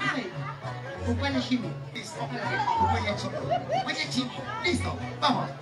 Ay, Upale chino. Listo. Chico. Upale chico. Listo. Vamos.